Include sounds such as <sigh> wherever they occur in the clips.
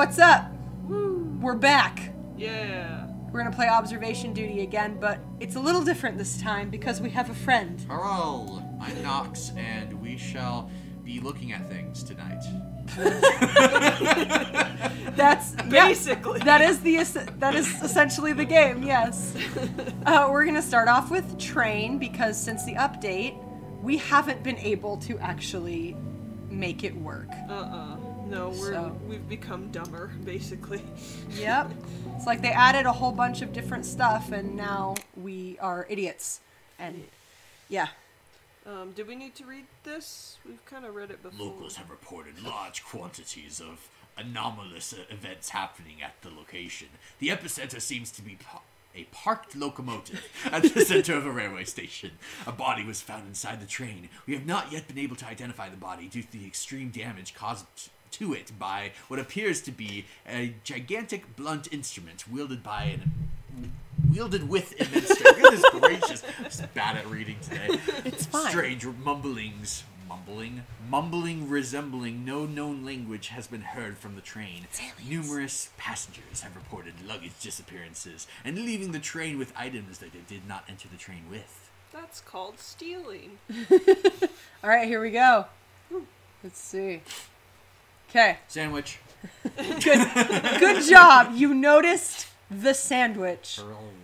what's up? Woo! We're back. Yeah. We're gonna play observation duty again, but it's a little different this time because we have a friend. Hello, I'm Nox, and we shall be looking at things tonight. <laughs> That's yeah, Basically. that is the that is essentially the game. Yes. <laughs> Uh, we're gonna start off with train because since the update, we haven't been able to actually make it work. Uh-uh. No, we're So- we've become dumber, basically. Yep. It's like they added a whole bunch of different stuff, and now we are idiots. And yeah, Um, did we need to read this? We've kind of read it before. Locals have reported large quantities of anomalous uh, events happening at the location. The epicenter seems to be pa- a parked locomotive at the center of a railway station. A body was found inside the train. We have not yet been able to identify the body due to the extreme damage caused t- to it by what appears to be a gigantic blunt instrument wielded by an wielded with immense strength. <laughs> Goodness gracious, I'm just bad at reading today. It's fine. Strange mumblings, mumbling, mumbling resembling no known language has been heard from the train. Numerous passengers have reported luggage disappearances and leaving the train with items that they did not enter the train with. That's called stealing. <laughs> all right, here we go. Let's see. Okay, Sandwich. good good job. You noticed the sandwich.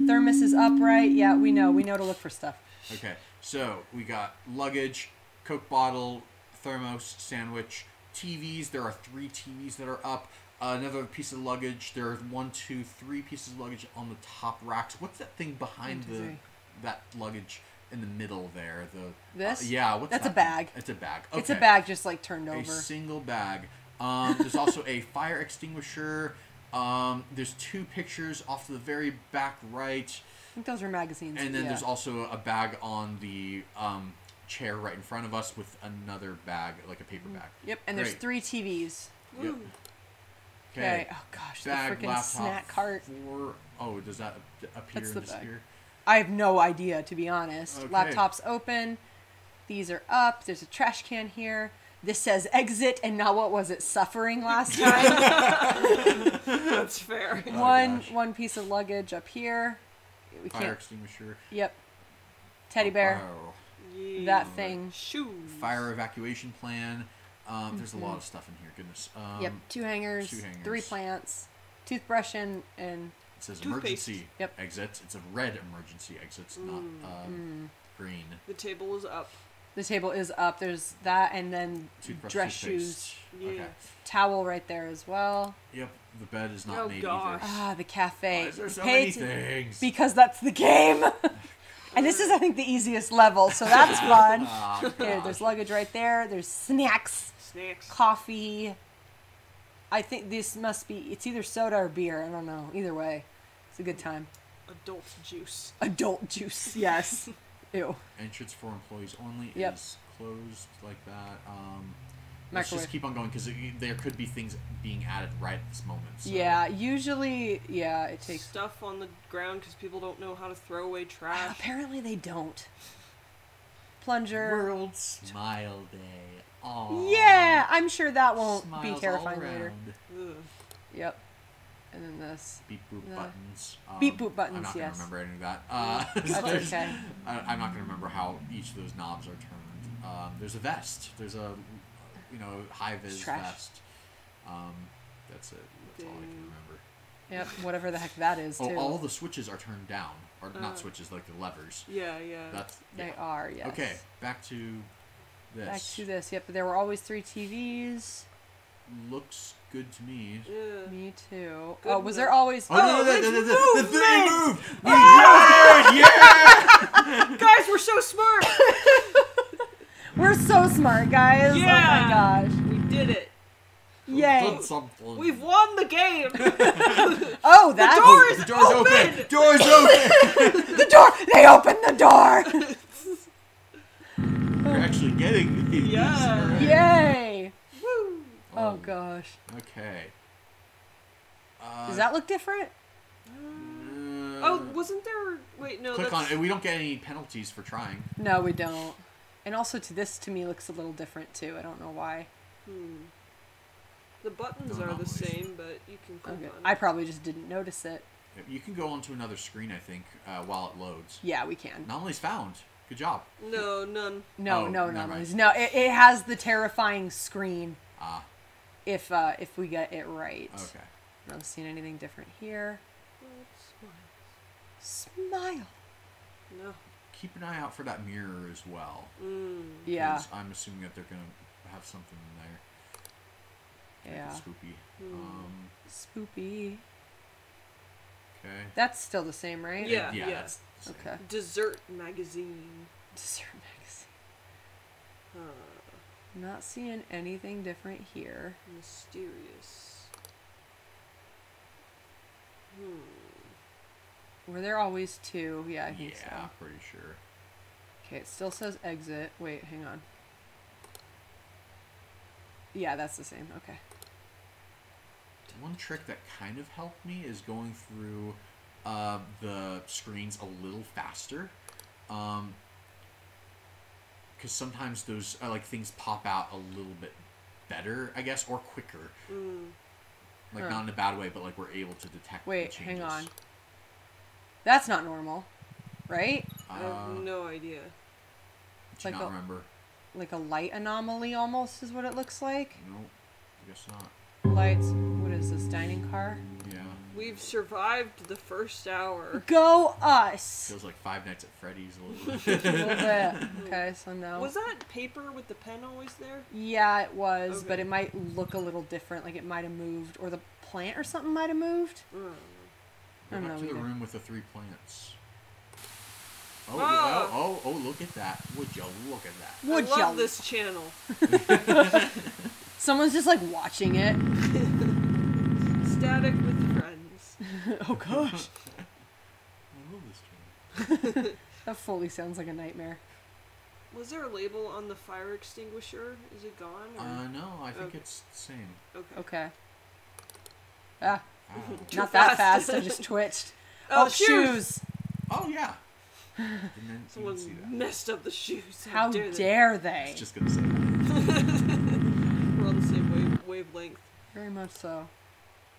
Thermos is upright. Yeah, we know. We know to look for stuff. Okay, so we got luggage, Coke bottle, thermos, sandwich, TVs. There are three TVs that are up. another piece of luggage. There are one, two, three pieces of luggage on the top racks. What's that thing behind One, two, the three. that luggage in the middle there? The This? uh, yeah. What's That's a bag. It's a bag. It's a bag just like turned over. A over. single bag. Um, there's also a fire extinguisher. Um, there's two pictures off to the very back right. I think those are magazines. And then yeah. there's also a bag on the um, chair right in front of us with another bag, like a paper bag. Yep, and there's three TVs. Yep. Okay. Oh gosh, the freaking snack cart. Four. Oh, does that appear That's in the this bag. I have no idea, to be honest. Okay. Laptop's open. These are up. There's a trash can here. This says exit, and now what was it? Suffering last time. <laughs> That's fair. <laughs> one gosh. one piece of luggage up here. We Fire can't. extinguisher. Yep. Teddy bear. Wow. That thing. Shoes. Fire evacuation plan. Um, there's a lot of stuff in here. Goodness. Um, Mm-hmm. Yep. Two hangers. two Three plants. Toothbrush and and It says Toothpaste. emergency Yep. exit. It's a red emergency exit, it's not Mm. um, green. The table is up. The table is up. There's that, and then Toothbrush, dress shoes. Yeah. Okay. towel right there as well. Yep. The bed is not Oh, made gosh. either. Ah, the cafe. Why is there so Pay many atten- things? because that's the game. <laughs> and this is, I think, the easiest level, so that's <laughs> fun. Ah, Okay, there's luggage right there. There's snacks, Snacks. coffee. I think this must be. It's either soda or beer. I don't know. Either way, it's a good time. Adult juice. Adult juice. Yes. <laughs> Ew. Entrance for employees only Yep. is closed like that. Um, let's just keep on going because there could be things being added right at this moment. So. Yeah. Usually, yeah. It takes. Stuff on the ground because people don't know how to throw away trash. Apparently, they don't. Plunger. World Smile Day. Aww. Yeah, I'm sure that won't Smiles be terrifying later. Ugh. Yep. And then this. Beep boop The- buttons. Um, Beep boop buttons. I'm not yes. gonna remember any of that. Uh, <laughs> That's okay. I, I'm not gonna remember how each of those knobs are turned. Um, there's a vest. There's a, you know, high vis vest. Um, that's it. That's all I can remember. Yep. Whatever the heck that is too. Oh, all the switches are turned down, or Uh. not switches, like the levers. Yeah, yeah. That's They are. Yes. Okay, back to this. Back to this. Yep. There were always three TVs. Looks good to me. Yeah. Me too. Good oh, was there always? Oh, no, no, oh, it's the, the, the, moved, the thing moved! We moved Yeah, guys, we're so smart. <laughs> We're so smart, guys. Yeah. Oh my gosh. we did it. Yay. Done something. We've won the game. <laughs> Oh, that. door is the door's open! open! Door's open! <laughs> the door. They opened the door. We're actually getting these. Yeah. Yay. Woo. Oh gosh. Okay. Uh, Does that look different? uh, Oh, wasn't there? Wait, no. Click on that's... it. We don't get any penalties for trying. No, we don't. And also, to this, to me, looks a little different too. I don't know why. Hmm. The buttons No are the anomalies. same, but you can click Okay. on I probably just didn't notice it. You can go onto another screen, I think, uh, while it loads. Yeah, we can. Anomalies found. Good job. No, none. No, Oh, no, never no, no. It, it has the terrifying screen Ah, if uh, if we get it right. okay. Not seeing anything different here. It's Smile. No. Keep an eye out for that mirror as well. Mm. Yeah, 'cause I'm assuming that they're gonna have something in there. Make it yeah. Spooky. Hmm. Um, Spoopy. okay. That's still the same, right? Yeah. Yeah. that's the same. Okay. Dessert magazine. Dessert <laughs> magazine. Huh. Not seeing anything different here. Mysterious. Hmm. Were there always two? Yeah, I think yeah, so. pretty sure. Okay, it still says exit. Wait, hang on. Yeah, that's the same. Okay. One trick that kind of helped me is going through uh, the screens a little faster. Um, because sometimes those uh, like things pop out a little bit better, I guess, or quicker. Mm. Like Huh. not in a bad way, but like we're able to detect. the Wait, hang on. That's not normal, right? I Uh, have no idea. do like not a- remember? Like a light anomaly almost is what it looks like. No, I guess not. Lights. What is this? Dining car? Yeah, We've survived the first hour. Go us! feels like Five Nights at Freddy's a little <laughs> A bit. little bit. <laughs> Okay, so no. Was that paper with the pen always there? Yeah, it was, but it might look a little different. Like it might have moved, or the plant or something might have moved. Mm. I don't back know to the room with the three plants. Oh, oh, oh, oh, look at that. Would you look at that? Would I love ya? this channel. <laughs> Someone's just like watching it. Static with friends. <laughs> oh gosh, I love this channel. <laughs> that fully sounds like a nightmare. Was there a label on the fire extinguisher? Is it gone? Or? Uh, no, I think Okay. it's the same. okay. Okay. Ah, Wow. Too not that fast. fast. I just <laughs> twitched. Oh, Oh, shoes! shoes! Oh, yeah. Someone messed up the shoes. How dare they? dare I they? was just gonna say that. We're on the same wave- wavelength. Very much so.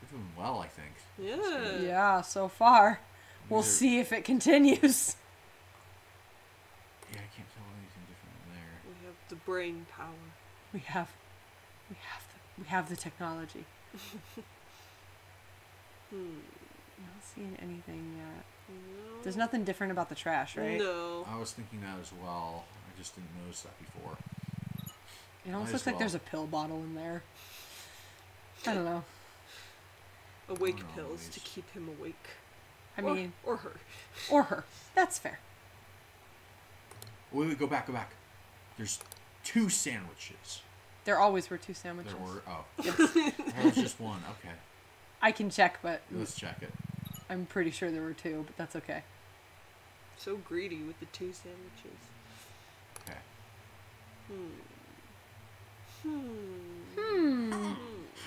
We're doing well, I think. Yeah. Yeah, so far. We'll are- see if it continues. Yeah, I can't tell anything different in there. We have the brain power. We have, we have the, we have the technology. <laughs> Hmm. Not seeing anything yet. No. There's nothing different about the trash, right? No. I was thinking that as well. I just didn't notice that before. It almost Might looks as like there's a pill bottle in there. I don't know. Awake no, pills please. to keep him awake. I Or- mean, or her. or her. That's fair. Wait, wait, go back, go back. There's two sandwiches. There always were two sandwiches. There were. Oh, Yes. <laughs> there was just one. Okay, I can check, but let's check it. I'm pretty sure there were two, but that's okay. So greedy with the two sandwiches. Okay. Hmm. Hmm.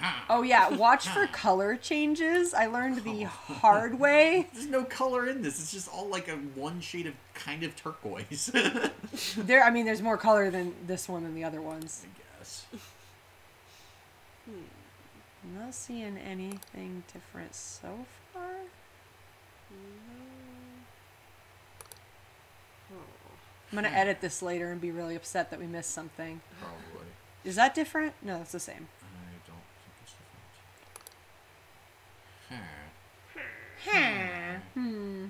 <laughs> Oh yeah, watch for color changes. I learned the oh. hard way. <laughs> There's no color in this. It's just all like a one shade of kind of turquoise. <laughs> There, I mean, there's more color than this one than the other ones. I guess. I'm not seeing anything different so far. I'm gonna hmm. edit this later and be really upset that we missed something. Probably. Is that different? No, it's the same. I don't think it's different. Huh. Hmm.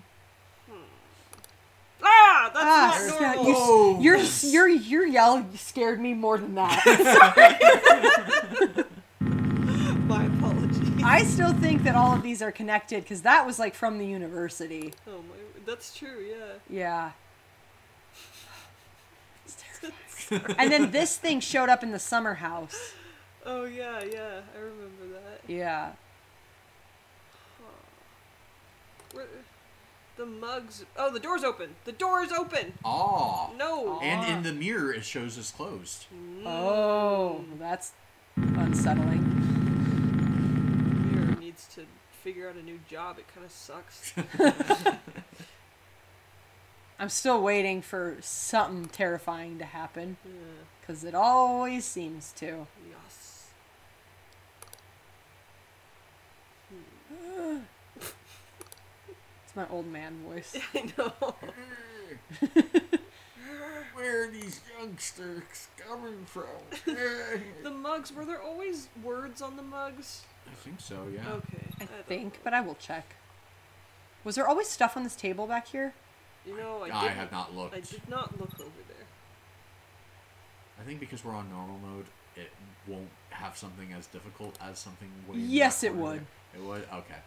Ah, that's Ah, not normal. you, your your your yell scared me more than that. <laughs> <laughs> My apologies. I still think that all of these are connected because that was like from the university. Oh my, that's true. Yeah. Yeah. <laughs> And then this thing showed up in the summer house. Oh yeah, yeah. I remember that. Yeah. Where, the mugs. Oh, the door's open. The door is open. Oh. No. And in ah. the mirror, it shows us closed. Mm. Oh, that's unsettling. Mirror needs to figure out a new job. It kind of sucks. <laughs> <laughs> I'm still waiting for something terrifying to happen yeah. because it always seems to. Yes. It's my old man voice. <laughs> I know. <laughs> Where are these youngsters coming from? <laughs> The mugs, were there always words on the mugs? I think so, yeah. Okay. I don't think, know. but I will check. Was there always stuff on this table back here? You know, I, I didn't- have not looked. I did not look over there. I think because we're on normal mode, it won't have something as difficult as something way. in the Yes, it would. there. It would. Okay.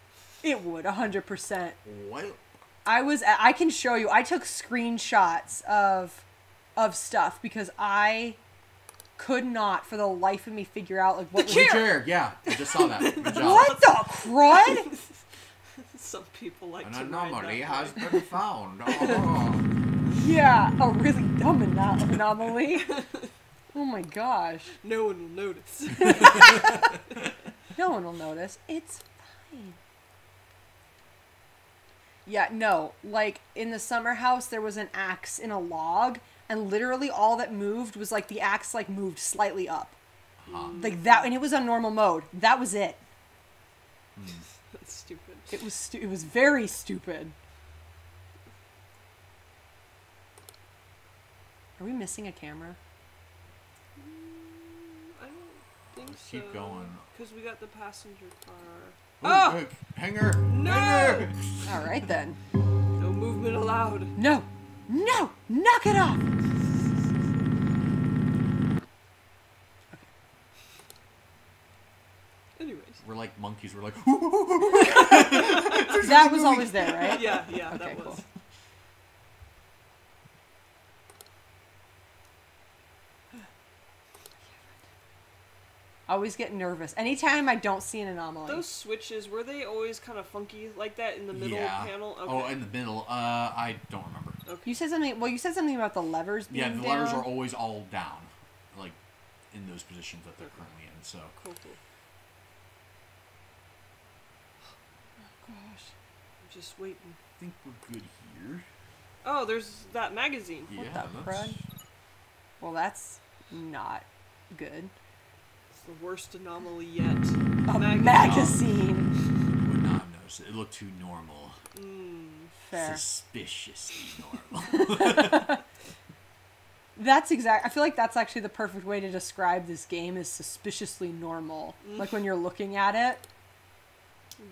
It would, 100%. What? I was I can show you. I took screenshots of of stuff because I could not for the life of me figure out like what The was chair. Yeah, I just saw that. Good job. What the crud? <laughs> Some people like An to anomaly that has way. been found. <laughs> Oh. yeah, a really dumb ano- anomaly. Oh my gosh. No one will notice. <laughs> No one will notice. It's fine. Yeah, no. Like in the summer house there was an axe in a log and literally all that moved was like the axe like moved slightly up. Huh. Like that and it was on normal mode. That was it. Hmm. That's stupid. It was stu- it was very stupid. Are we missing a camera? Mm, I don't think Let's so. keep going. Because we got the passenger car. Ooh, Ah! look, hanger. No! Hanger! All right then. No movement allowed. No. No. Knock it off. Anyways. We're like monkeys. We're like. <laughs> That was always there, right? Yeah, yeah, Okay, that was. cool. Always get nervous anytime I don't see an anomaly. Those switches, were they always kind of funky like that in the middle yeah. panel? Okay. Oh, in the middle. Uh, I don't remember. Okay. You said something. Well, you said something about the levers being Yeah, the down. levers are always all down, like in those positions that they're currently in. So cool, cool. Gosh, I'm just waiting. I think we're good here. Oh, there's that magazine. What yeah, the that's- crud? Well, that's not good. It's the worst anomaly yet. A Magazine. magazine. Would not have noticed it. It looked too normal. Mm. Fair. Suspiciously normal. <laughs> <laughs> That's exact. I feel like that's actually the perfect way to describe this game is suspiciously normal. Mm. Like when you're looking at it.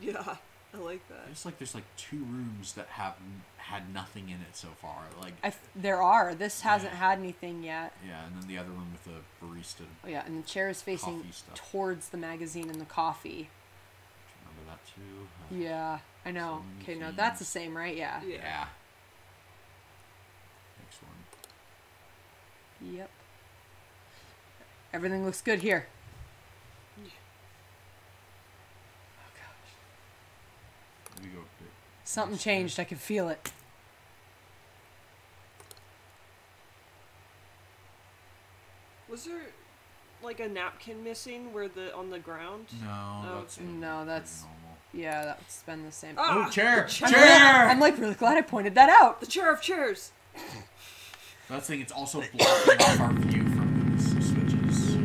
Yeah, I like that. it's like there's like two rooms that have had nothing in it so far. Like I f- there are. This hasn't Yeah. had anything yet. yeah, and then the other room with the barista. Oh, yeah, and the chair is facing towards the magazine and the coffee. Remember that too? Uh, Yeah, I know. Okay, no, that's the same, right? Yeah. Yeah. yeah. Next one. Yep. Everything looks good here. Yeah. Oh gosh. We go. bit- Something Nice chair. changed. I can feel it. Was there like a napkin missing where the on the ground? No, Oh, that's okay. No, that's- normal. Yeah, that's been the same. Ah, Oh, chair, the I'm, chair! I'm like really glad I pointed that out. The chair of chairs. That's the thing. It's also blocking off our view from these switches.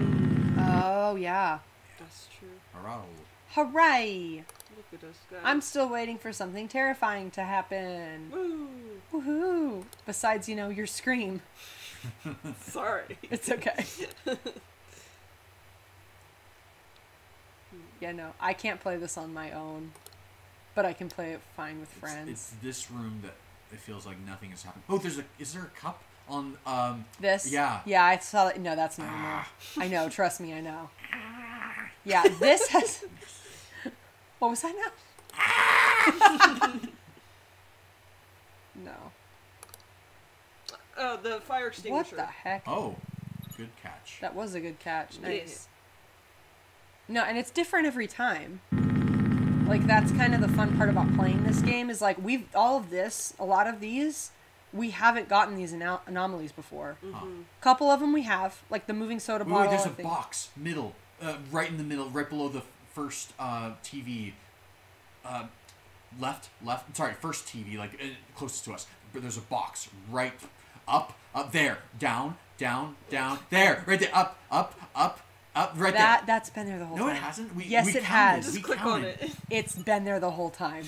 Oh yeah. That's true. Hurrah. Hooray! Look at. I'm still waiting for something terrifying to happen. Woo! Woohoo! Besides, you know, your scream. <laughs> Sorry. It's okay. <laughs> yeah, no, I can't play this on my own, but I can play it fine with friends. It's, this room that it feels like nothing is happening. Oh, there's a. Is there a cup on? Um. This? Yeah. Yeah, I saw that. No, that's normal. Ah. I know, trust me, I know. <laughs> Yeah, this has. What was that now? <laughs> no. Oh, the fire extinguisher. What the heck? Oh, good catch. That was a good catch. Yeah. Nice. No, and it's different every time. Like that's kind of the fun part about playing this game is like we've all of this, a lot of these, we haven't gotten these ano- anomalies before. Huh. couple of them we have, like the moving soda Wait, bottle. wait, there's a think. box middle, uh, right in the middle, right below the first uh, TV. Uh, left, left. Sorry, first TV, like uh, closest to us. But there's a box right up, up there, down, down, down, there, right there, up, up, up, up, right that there. that's been there the whole time. No, it hasn't. We, yes, we it counted. has. Just We click counted. on it. <laughs> It's been there the whole time.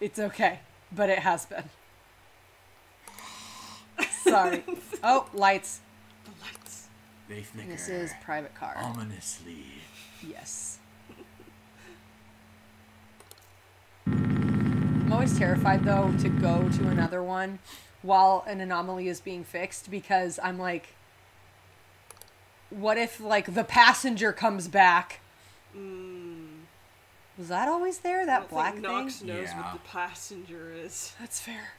it's okay, but it has been. Sorry. <laughs> Oh, lights. The lights. They flicker. This is private car. ominously. Yes. I'm always terrified though to go to another one while an anomaly is being fixed because I'm like what if like the passenger comes back? Mm, Was that always there? I That don't black think thing? Nox knows Yeah. what the passenger is. That's fair.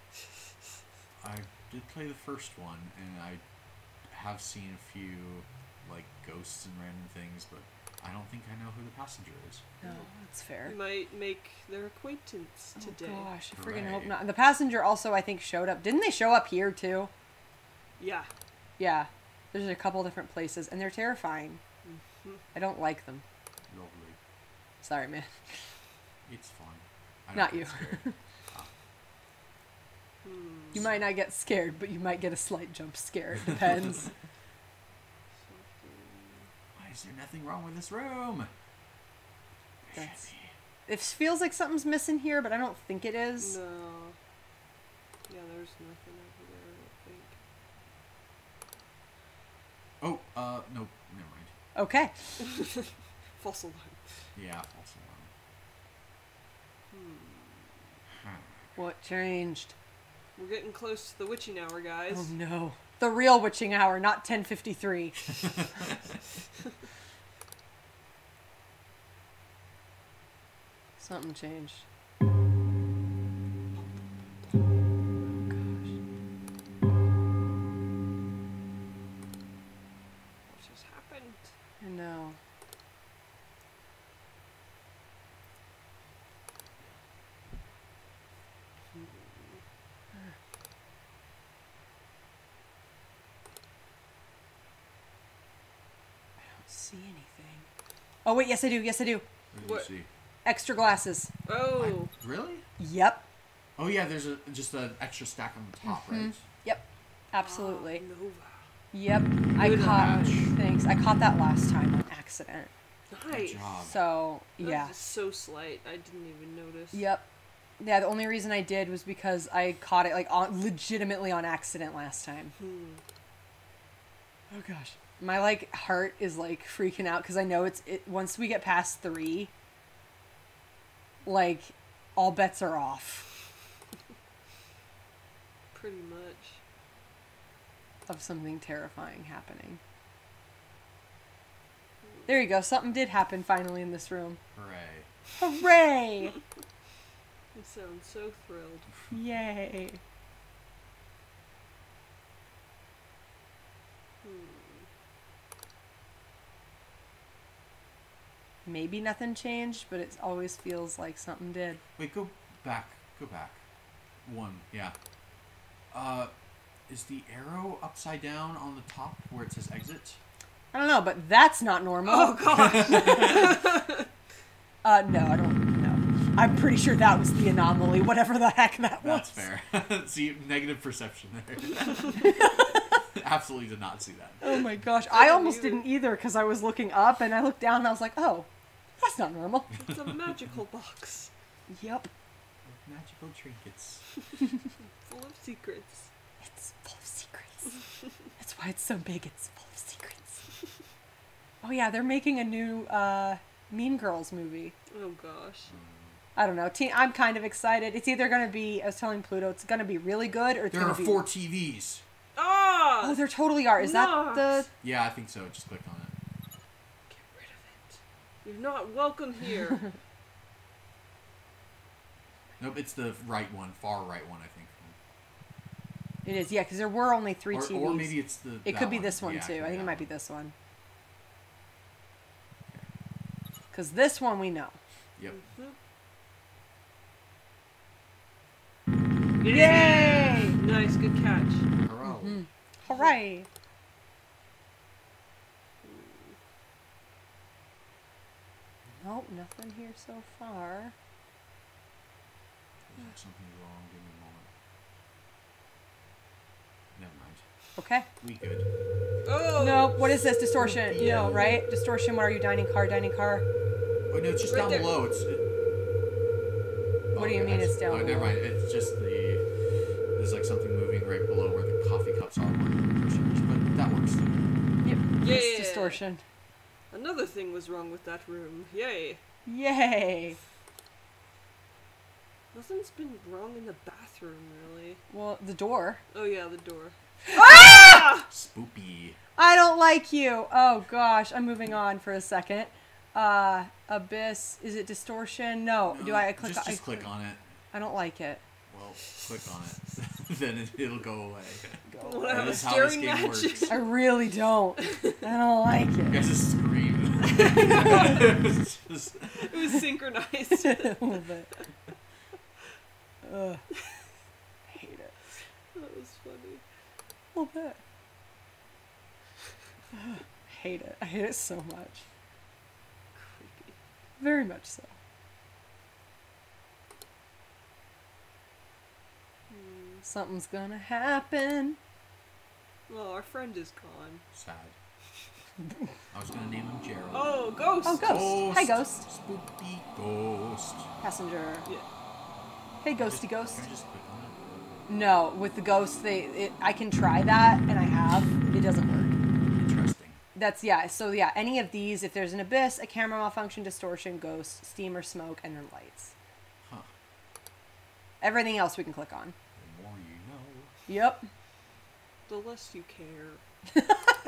<laughs> I did play the first one, and I have seen a few like ghosts and random things, but I don't think I know who the passenger is. No, that's fair. We might make their acquaintance today. Oh gosh, I freaking hope not. And the passenger also I think showed up. Didn't they show up here too? Yeah. Yeah. There's a couple different places and they're terrifying. Mhm. I don't like them. Lovely. Sorry, man. It's fine. I don't you. scared. <laughs> Hmm. You might not get scared, but you might get a slight jump scare. It depends. <laughs> Why is there nothing wrong with this room? There That's- should be. it feels like something's missing here, but I don't think it is. No. Yeah, there's nothing over there, I don't think. Oh, uh, nope. Never mind. Okay. <laughs> Fossil light. Yeah, false alarm. Hmm. What changed? We're getting close to the witching hour, guys. Oh no. The real witching hour, not 1053. <laughs> Something changed. Oh wait, yes I do. Yes I do. What did you see? Extra glasses. Oh. Really? Yep. Oh yeah, there's a just an extra stack on the top, right? Yep. Absolutely. Ah, Nova. Yep. I Good caught match. thanks. I caught that last time on accident. Nice. Good job. So That yeah. was so slight. I didn't even notice. Yep. Yeah, the only reason I did was because I caught it like on legitimately on accident last time. Hmm. Oh gosh. My like heart is like freaking out because I know it's it once we get past three, like all bets are off Pretty much. of something terrifying happening. There you go. Something did happen finally in this room. Hooray. Hooray! <laughs> You sound so thrilled. Yay! Maybe nothing changed, but it always feels like something did. Wait, go back. Go back. One, yeah. Uh, is the arrow upside down on the top where it says exit? I don't know, but that's not normal. Oh god. <laughs> Uh, no, I don't know. I'm pretty sure that was the anomaly, whatever the heck that was. That's fair. <laughs> see, negative perception there. <laughs> Absolutely did not see that. Oh my gosh, I I almost didn't either because I was looking up and I looked down and I was like, oh, that's not normal. <laughs> it's a magical box Yep, Magical trinkets. <laughs> full of secrets. it's full of secrets. That's why it's so big. It's full of secrets. Oh yeah, they're making a new uh, Mean Girls movie. Oh gosh. I don't know. Teen, I'm kind of excited. It's either gonna be, I was telling Pluto, it's gonna be really good or it's There gonna are be. four TVs. Ah! Oh, there totally are. Is that the? Yeah, I think so. Just click on it. Get rid of it. You're not welcome here. <laughs> Nope, it's the right one, far right one, I think. It is, yeah, because there were only three Or, TVs. or maybe it's the. It could be this one Yeah, too. could I think it might be this one. Because this one we know. Yep. Yay! Nice, good catch. Hurrah. Mhm. Hooray! Nope, nothing here so far. Looks like something's wrong. Give me a moment. Never mind. Okay. We good. Oh No, what is this? Distortion. No, right? Distortion, what are you? Dining car, dining car. Oh no, it's just Right down there. below. It's. It... What do you mean it's down Oh, never mind. It's just the. There's like something moving right below where the coffee cups are. Where the pushers, but that works. Yep. Yeah. It's distortion. Another thing was wrong with that room. Yay. Yay. Nothing's been wrong in the bathroom, really. Well, the door. Oh yeah, the door. ah! <laughs> Spoopy. I don't like you. Oh gosh, I'm moving on for a second. Uh, abyss. Is it distortion? No. Do I click? Just, I just click on it. I don't like it. Well, click on it. <laughs> then it, it'll go away. I want to have That a is how this game works. I really don't. I don't like You it. guys just scream. It's just- it was synchronized. <laughs> a little bit. Ugh. I hate it. that was funny. A little bit. Ugh. I hate it. I hate it so much. Creepy. Very much so. Hmm. Something's gonna happen. Well, our friend is gone. Sad. I was gonna name him Gerald. Oh, ghost. Oh, ghost. Hi, ghost. Spooky ghost. Passenger. Yeah. Hey, ghosty ghost. Can I just click on it? No, with the ghost, they it, I can try that, and I have. It doesn't work. Interesting. That's yeah. So yeah, any of these, if there's an abyss, a camera malfunction, distortion, ghost, steam or smoke, and then lights. Huh. Everything else we can click on. The more you know. Yep. The less you care. <laughs>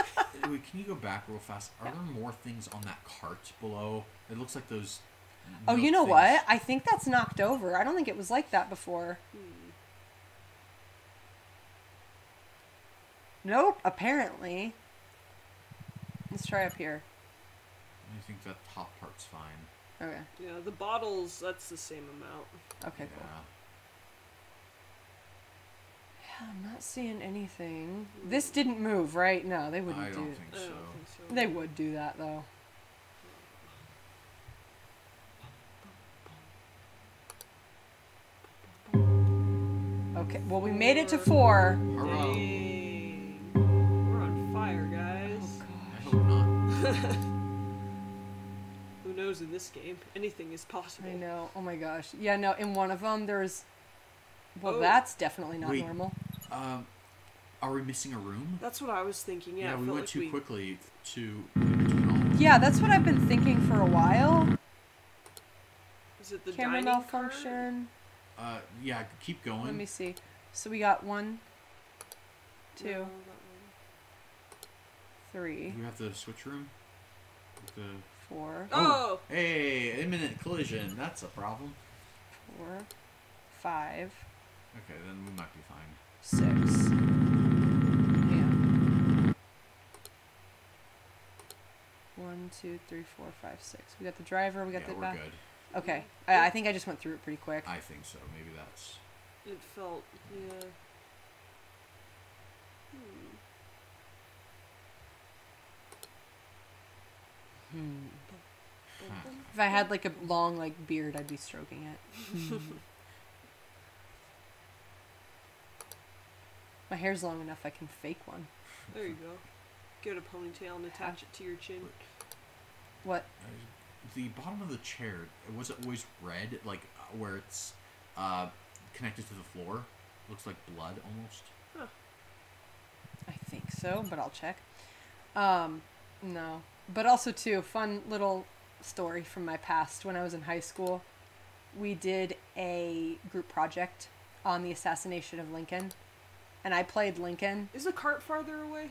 Wait, can you go back real fast? Are there more things on that cart below? It looks like those. Oh, you know things. what? I think that's knocked over. I don't think it was like that before. Hmm. Nope. Apparently. Let's try up here. I think that top part's fine. Okay. Yeah, the bottles, that's the same amount. Okay. Cool. Yeah. Yeah, I'm not seeing anything. This didn't move, right? No, they wouldn't I do. don't it. think I don't think so. They would do that though. Okay, well we made it to four. Dang. We're on fire, guys. Oh I hope not. <laughs> Who knows in this game? Anything is possible. I know. Oh my gosh. Yeah, no. In one of them, there's. Well, Oh. that's definitely not Wait. normal. Um, are we missing a room? That's what I was thinking. Yeah, I we went like too we... quickly to between all. Yeah, that's what I've been thinking for a while. Is it the Camera dining car? malfunction. Uh, yeah, keep going. Let me see. So we got one, two, No, three, Do we have the switch room? With the four, Oh! hey, imminent collision. That's a problem. four, five, Okay, then we might be fine. Six. Yeah. One, two, three, four, five, six. We got the driver. We got yeah, the we're back. good. Okay. I, I think I just went through it pretty quick. I think so. Maybe that's. It felt, yeah. Hmm. Hmm. If I had like a long like beard, I'd be stroking it. <laughs> My hair's long enough. I can fake one. There you go. Get a ponytail and attach it to your chin. What? Uh, the bottom of the chair was it always red, like uh, where it's uh, connected to the floor? Looks like blood almost. I think so, but I'll check. Um, no. But also too, fun little story from my past when I was in high school. We did a group project on the assassination of Lincoln. And I played Lincoln. Is the cart farther away?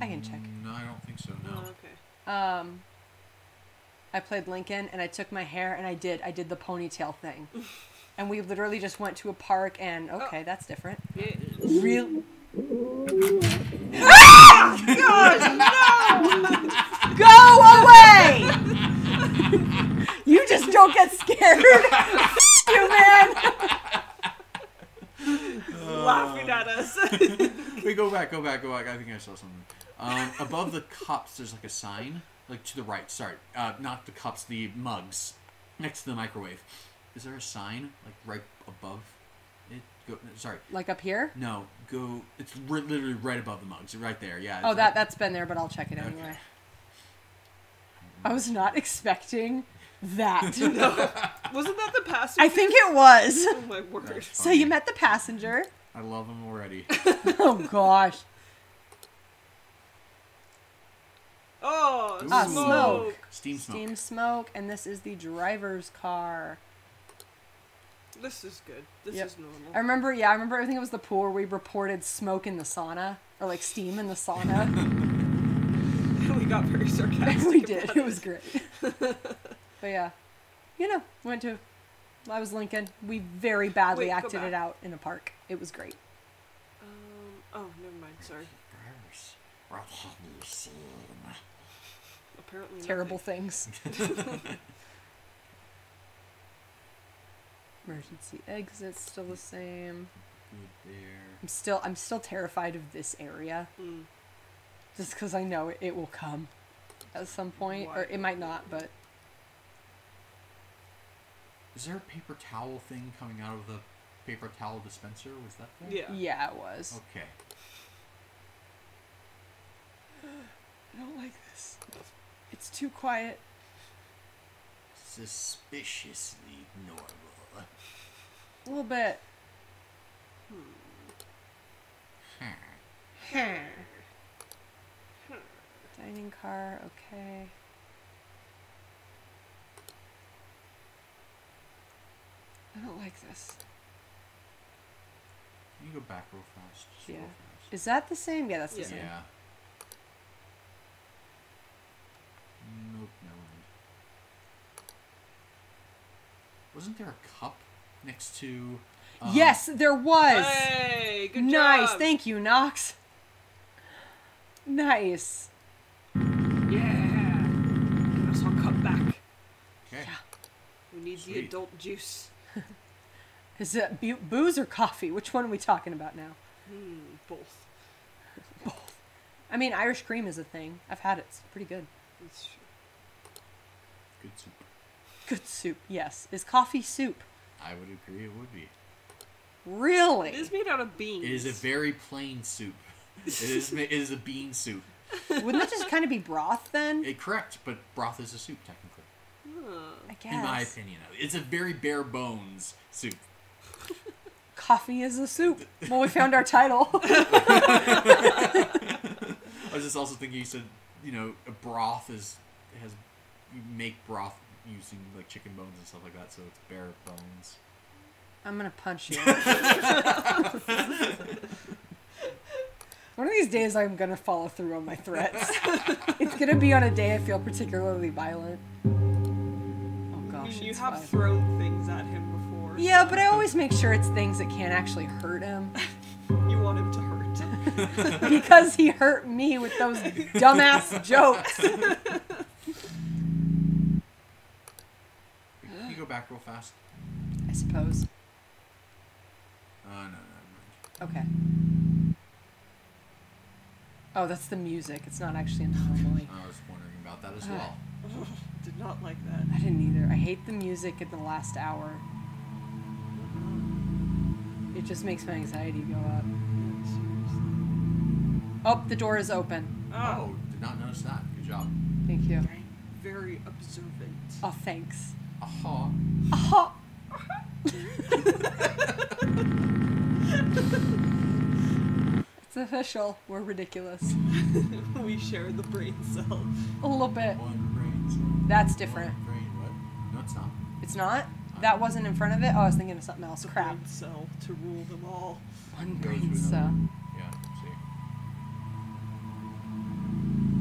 I can check. No, I don't think so. No. Oh, okay. Um I played Lincoln and I took my hair and I did I did the ponytail thing. <laughs> and we literally just went to a park and okay, that's different. Yeah. Real Gosh, <laughs> Go away! you just don't get scared. <laughs> you man. No! Laughing at us. <laughs> Wait, go back, go back, go back. I think I saw something. Um, above the cups, there's like a sign, like to the right. Sorry, uh, not the cups, the mugs, next to the microwave. Is there a sign like right above it? Go. Sorry. Like up here? No. Go. It's ri- literally right above the mugs. Right there. Yeah. Oh, it's that right- that's been there, but I'll check it Okay. anyway. I was not expecting that. <laughs> Wasn't that the passenger? I think it was. Oh my word. So you met the passenger. I love him already. <laughs> Oh gosh. Oh, Ooh. Ah, smoke. smoke. Steam smoke. Steam smoke, and this is the driver's car. This is good. This Yep. is normal. I remember, yeah, I remember. I think it was the pool where we reported smoke in the sauna, or like steam in the sauna. <laughs> <laughs> we got very sarcastic. we did. about It was great. but yeah, you know, went to. I was Lincoln. We very badly Wait, acted it out in a park. It was great. Um. Oh, never mind. Sorry. Drivers. What have you seen? Apparently. Terrible nothing. things. <laughs> Emergency exit still the same. Good there. I'm still I'm still terrified of this area, Hmm. just because I know it, it will come at some point, or it might not. But Is there a paper towel thing coming out of the paper towel dispenser? Was that there? Yeah. yeah, it was. Okay. I don't like this. It's too quiet. Suspiciously normal. A little bit. Huh. Dining car, okay. I don't like this. Can you go back real fast? Just real Yeah. fast. Is that the same? Yeah, that's the Yeah. same. Yeah. Nope, never mind. Wasn't there a cup next to? um, Yes, there was. Hey, good nice. job. Thank you, Nox. Nice. Yeah. Give us our cup back. Okay. We need the adult juice. Is it bu- booze or coffee? Which one are we talking about now? Hmm. Both. I mean, Irish cream is a thing. I've had it. It's pretty good. That's true. Good soup. Good soup. Yes. Is coffee soup? I would agree. It would be. Really? It is made out of beans. It is a very plain soup. it is. It is a bean soup. Wouldn't that just kind of be broth then? It, correct, but broth is a soup technically, Huh. I guess. in my opinion. It's a very bare bones soup. Coffee is a soup. Well, we found our title. <laughs> I was just also thinking. You said, you know, a broth is has you make broth using like chicken bones and stuff like that, so it's bare bones. I'm gonna punch you. <laughs> One of these days, I'm gonna follow through on my threats. <laughs> it's gonna be on a day I feel particularly violent. Oh gosh, you it's have fine. thrown things at him before. Yeah, so but I always make sure it's things that can't actually hurt him <laughs> You want him to hurt. <laughs> <laughs> because he hurt me with those dumbass jokes. Can you go back real fast? I suppose. Uh, no, no, never mind. Okay. Oh, that's the music. It's not actually anomaly. I was wondering about that as Ah. well. Did not like that. I didn't either. I hate the music in the last hour. It just makes my anxiety go up. Oh, the door is open. Oh, Oh, did not notice that. Good job. Thank you. very observant. Oh, thanks. Aha. Aha! it's official. We're ridiculous. <laughs> we share the brain cell. A little bit. One brain cell. That's different. One brain. What? No, it's not. It's not? That wasn't in front of it? Oh, I was thinking of something else. The Crap. brain cell to rule them all. One Go to brain another- cell. Yeah, see.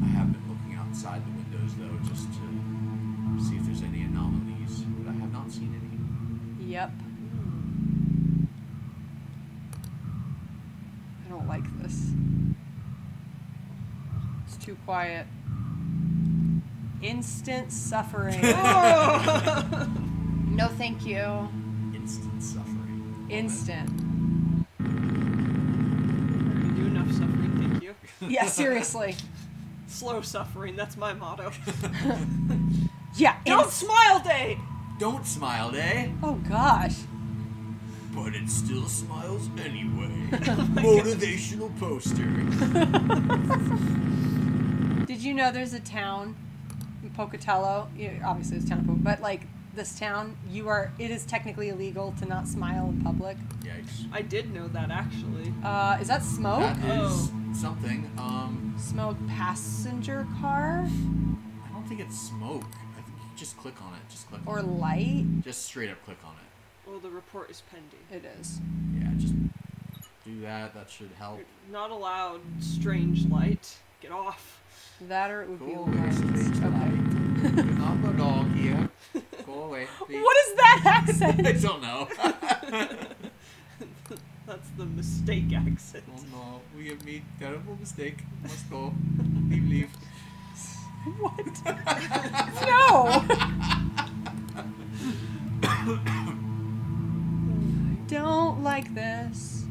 I have been looking outside the windows though, just to see if there's any anomalies, but I have not seen any. Yep. I don't like this. It's too quiet. Instant suffering. <laughs> <laughs> No, thank you. Instant suffering. Instant. Already do enough suffering, thank you. <laughs> Yeah, seriously. <laughs> Slow suffering, that's my motto. <laughs> Yeah. Don't ins- smile, day! Don't smile, day! oh gosh. but it still smiles anyway. Oh Motivational poster. Did you know there's a town in Pocatello? Yeah, obviously, it's town, of but like this town, you are. It is technically illegal to not smile in public. Yikes. I did know that actually. Uh, is that smoke? That is Oh. something. Um, Smoke passenger car I don't think it's smoke. I think you just click on it. Just click or on light? it. Just straight up click on it. Well, the report is pending. It is. Yeah, just do that. That should help. You're not allowed strange light. Get off. That or it would Go be away, light. strange Okay. Not my dog here. <laughs> Go away. please. What is that <laughs> accent? I don't know. <laughs> That's the mistake accent. oh no, we have made terrible mistake. Must go. Leave, leave. what? <laughs> no. Don't like this.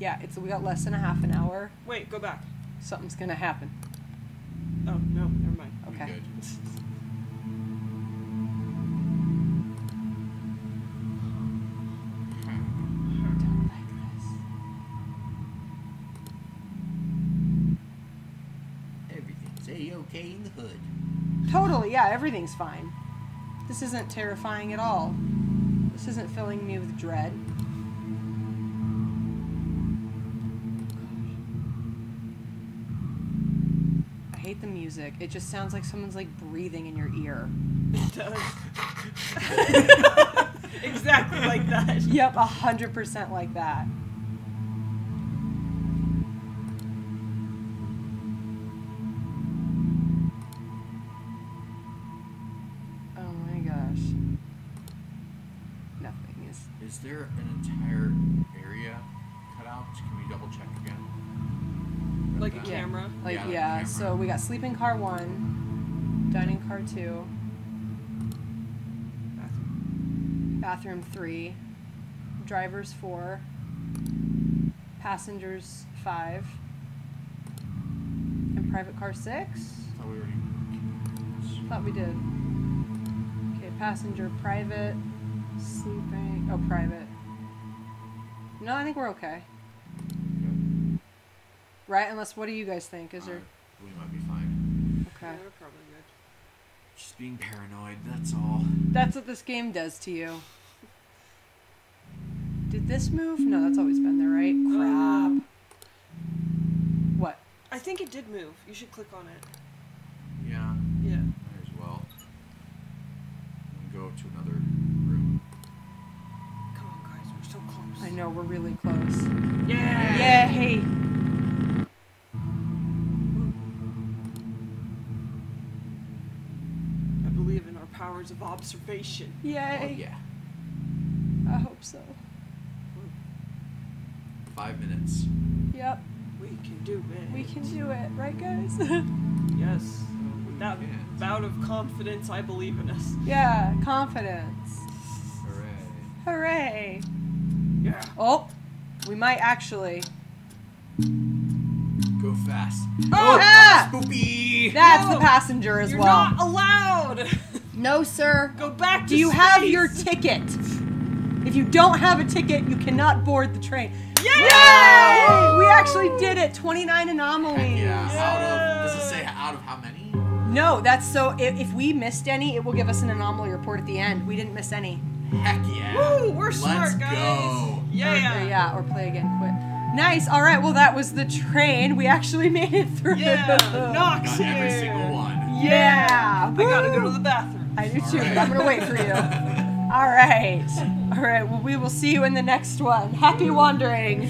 Yeah, it's we got less than a half an hour. Wait, go back. Something's gonna happen. Oh no, never mind. Okay. good. Don't like this. Everything's a-okay in the hood. Totally, yeah, everything's fine. This isn't terrifying at all. This isn't filling me with dread. Music. It just sounds like someone's like breathing in your ear. It does. <laughs> <laughs> exactly like that. Yep, a hundred percent like that. Sleeping car one, dining car two, Bathroom. bathroom three, drivers four, passengers five, and private car six? Thought we already. Thought we did. Okay, passenger private, sleeping. Oh, private. No, I think we're okay. Right? Unless, what do you guys think? Is there. Alright, we might be fine. Okay. Yeah, we're probably good. Just being paranoid. That's all. That's what this game does to you. Did this move? No, that's always been there, right? Crap. Um, What? I think it did move. You should click on it. Yeah. Yeah. Might as well. And go to another room. Come on, guys. We're so close. I know, we're really close. Powers of observation. Oh Yay. yeah. I hope so. Five minutes. Yep, We can do it. we can do it, right, guys? <laughs> Yes. With that can. bout of confidence, I believe in us. yeah, confidence. Hooray. Hooray. Yeah. Oh, we might actually. Go fast. Oh, ah! Spoopy! That's No, the passenger as You're well. not allowed. <laughs> No, sir. Go back to Do you have your ticket? If you don't have a ticket, you cannot board the train. Yay! Yay! We actually did it. 29 anomalies. Heck yeah. Out of. Does it say out of how many? No, that's so. If, if we missed any, it will give us an anomaly report at the end. We didn't miss any. Heck yeah. Woo! We're smart, Let's guys. go. Yeah. Or, or yeah, or play again. Quit. Nice. All right. Well, that was the train. We actually <laughs> made it through. Yeah. <laughs> Nox here. every single one. Yeah. I gotta go to the bathroom. I do too, but right. I'm gonna wait for you. <laughs> All right. All right. Well, we will see you in the next one. Happy wandering.